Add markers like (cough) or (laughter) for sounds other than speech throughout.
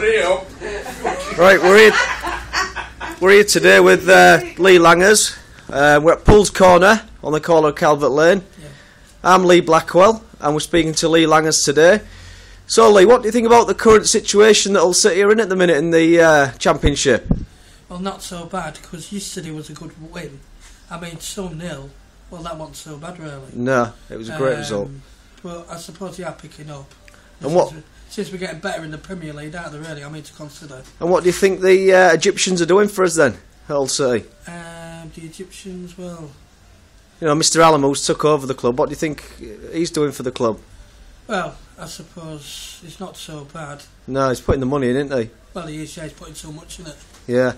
Right, we're here. We're here today with uh, Lee Langman. Uh, we're at Pools Corner on the corner of Calvert Lane. I'm Lee Blackwell, and we're speaking to Lee Langman today. So, Lee, what do you think about the current situation that Hull City are in at the minute in the uh, Championship? Well, not so bad because yesterday was a good win. I mean, so nil. Well, that wasn't so bad, really. No, it was a great Um, result. Well, I suppose they are picking up. And what- Since, we're getting better in the Premier League, aren't they? Really, I mean to consider. And what do you think the uh, Egyptians are doing for us then, Hull City? Um, the Egyptians, well, You know, Mr. Allam's took over the club. What do you think he's doing for the club? well, I suppose it's not so bad. No, he's putting the money in, isn't he? Well, he is. Yeah, he's putting so much in it. Yeah,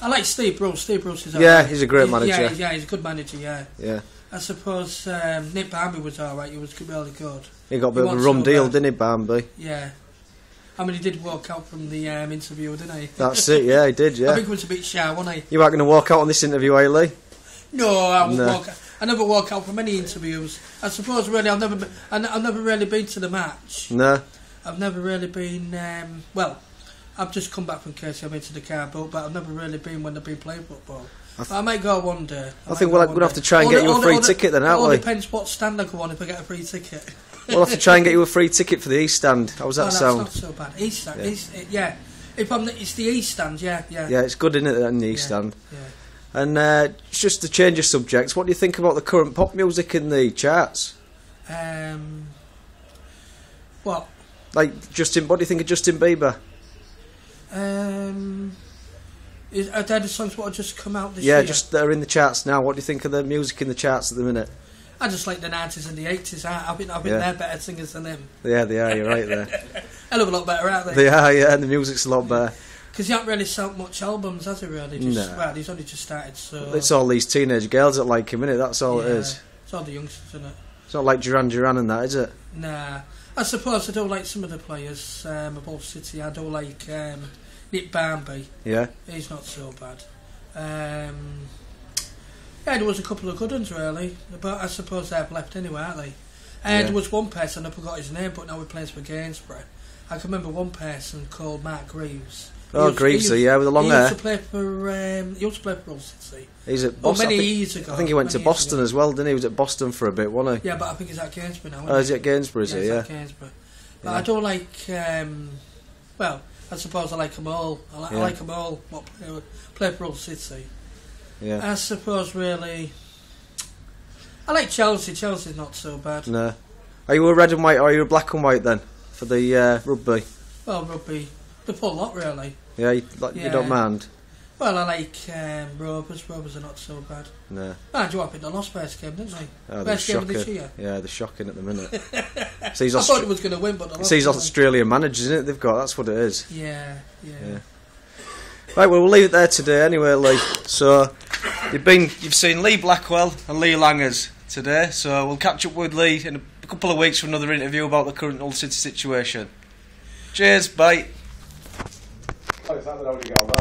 I like Steve Bruce. Steve Bruce is. Yeah, he's a great manager. Yeah, yeah, he's a good manager. Yeah, yeah. I suppose um, Nick Barmby was all right. He was really good. He got a He bit of a rum deal, bad. didn't he, Barmby? Yeah. I mean, he did walk out from the um, interview, didn't he? That's it, yeah, he did, (laughs) I yeah. think it was a bit shy, wasn't he? You weren't going to walk out on this interview, are you, Lee? No, I No. walk. I never walk out from any interviews. I suppose really, I've never, I I've never really been to the match. No. I've never really been. Um, well, I've just come back from KC. I've been to the car boat, but I've never really been when they've been playing football. I th- I might go one day. I might think we'll, we'll have to try and All get the- you all a free the- ticket then, It aren't all we? depends what stand I go on if I get a free ticket. We'll have to try and get you a free ticket for the East Stand. How Oh, that that's sound? not so bad. East stand, Yeah. East, it- yeah. If I'm, the- it's the East stand, yeah, yeah, Yeah, it's good, isn't it, in the East Yeah. Stand? yeah. And uh, just to change of subjects, what do you think about the current pop music in the charts? Um, what? Like, Justin, what do you think of Justin Bieber? Um, is, are there the songs what have just come out this yeah, year? just that are in the charts now. What do you think of the music in the charts at the minute? I just like the 90s and the 80s. I, I think, I think Yeah. they're better singers than them. Yeah, they are, you're right there. (laughs) Hell of a lot better, aren't they? they are, yeah, and the music's a lot better. Because he hasn't really sold much albums, has he, really? Just, No. Well, he's only just started, so... It's all these teenage girls that like him, innit? That's all it Yeah. is. It's all the youngsters, isn't it? It's not like Duran Duran and that, is it? Nah. I suppose I do like some of the players um, above City. I do like um, Nick Barmby. Yeah. He's not so bad. Um, yeah, there was a couple of good ones really, but I suppose they've left anyway, aren't they? And Yeah. there was one person I forgot his name, but now he plays for Gainsborough. I can remember one person called Mark Greaves. Oh, Greavesy, yeah, with the long he hair. used to play for. Um, he used to play for Hull City. He's at Oh, many I, think, years ago. I think he went to Boston as well, didn't he? He was at Boston for a bit, wasn't he? Yeah, but I think he's at Gainsborough now. Oh, is he at Gainsborough, is yeah, he? he's Yeah. at Gainsborough. But Yeah. I don't like. Um, well, I suppose I like them all. I, li- Yeah. I like them all. What play, play for Hull City. Yeah. I suppose really. I like Chelsea. Chelsea's not so bad. No. Are you a red and white or are you a black and white then? For the uh, rugby? Well, rugby, the full lot really. Yeah, you, like, you don't mind? Well, I like um, Rovers. Rovers are not so bad. No. Ah, do you think they lost first game, didn't they? Oh, they're Best game of this year. Yeah, they're shocking at the minute. (laughs) so he's, I thought it was going to win, but they it's lost. these didn't they? Australian managers, isn't it? They've got, that's what it is. Yeah, yeah. Yeah. Right, well, we'll leave it there today anyway, Lee. So, you've been, you've seen Lee Blackwell and Lee Langman today, so we'll catch up with Lee in a couple of weeks for another interview about the current Hull City situation. Cheers, bye. pesada da Urigal lá.